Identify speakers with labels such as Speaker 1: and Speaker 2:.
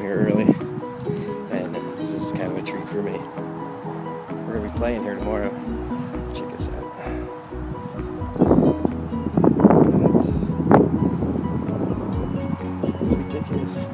Speaker 1: here early, and this is kind of a treat for me. We're gonna be playing here tomorrow. Check us out. It's ridiculous.